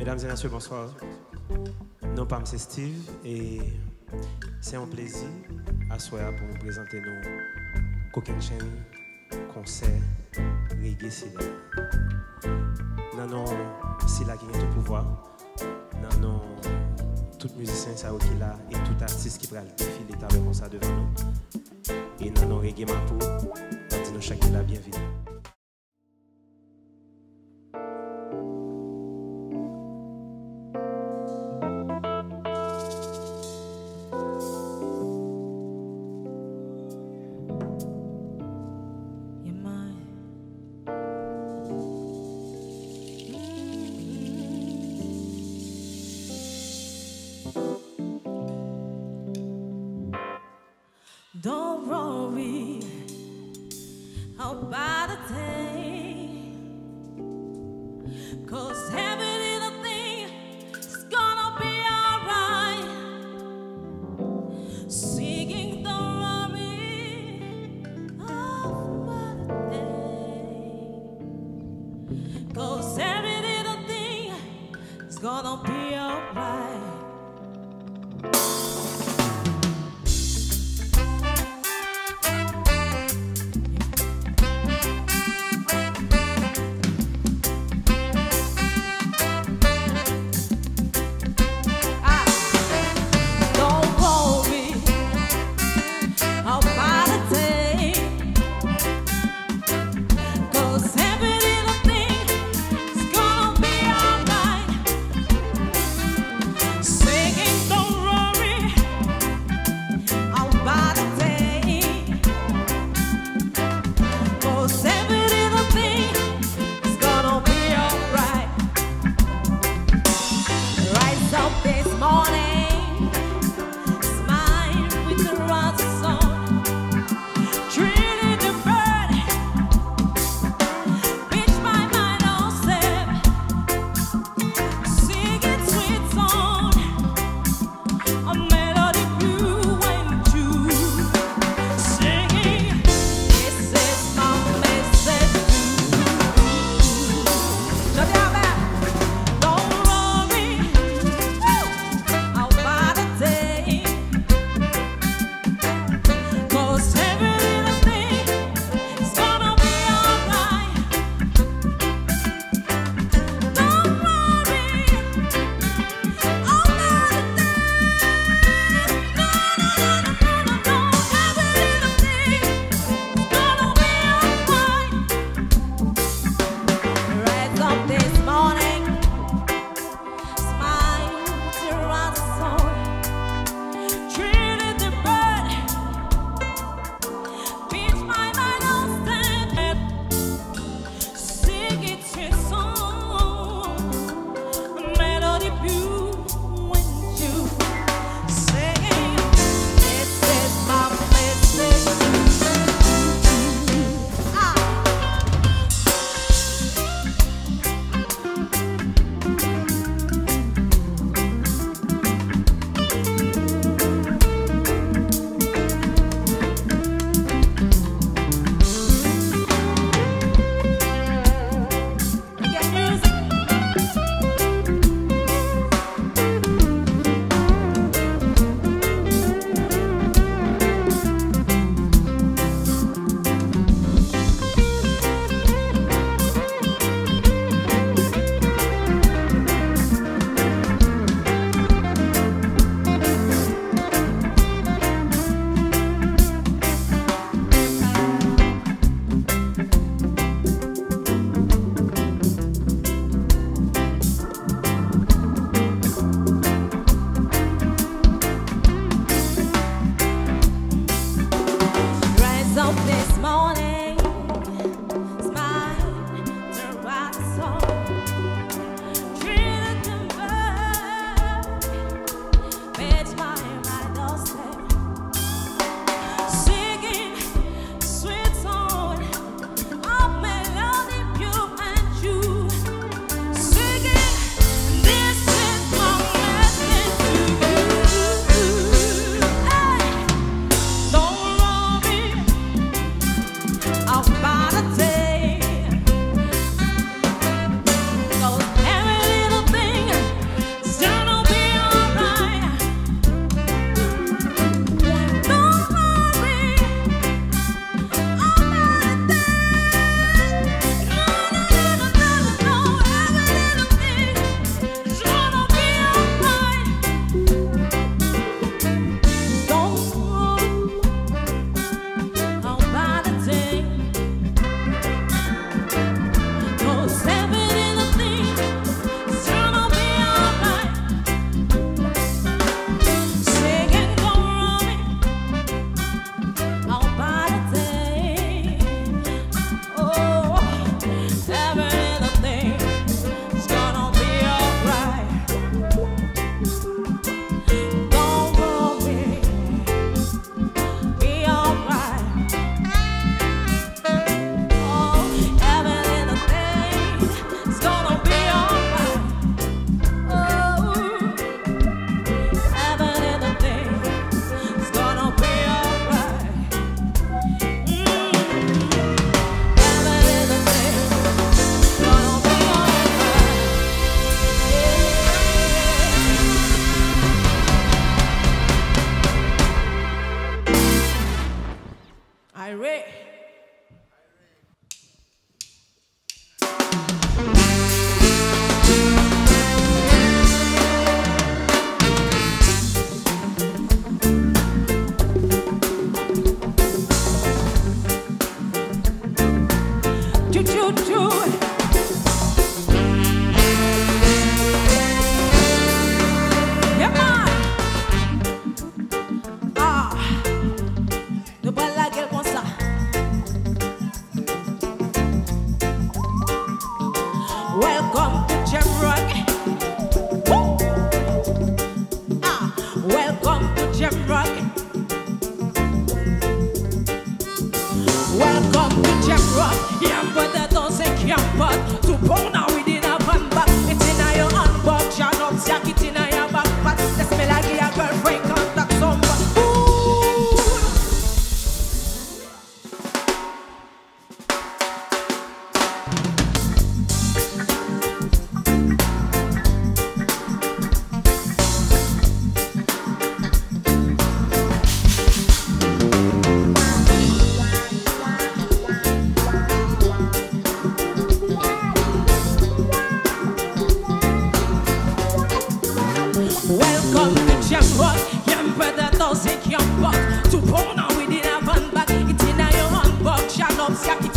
Mesdames et messieurs, bonsoir. Pas c'est Steve et c'est un plaisir à soir pour vous présenter nos coquin chaîne concert reggae Non, non, c'est là qui a tout pouvoir. Non, non, tout musicien qui là et tout artiste qui prend le défilé comme ça devant nous. Et non, non, reggae ma peau, nous nous chaque la bienvenue. Cause this Welcome to Jamrock, young brother, don't take your. To a bag, it's in your up,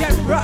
Jet Rock.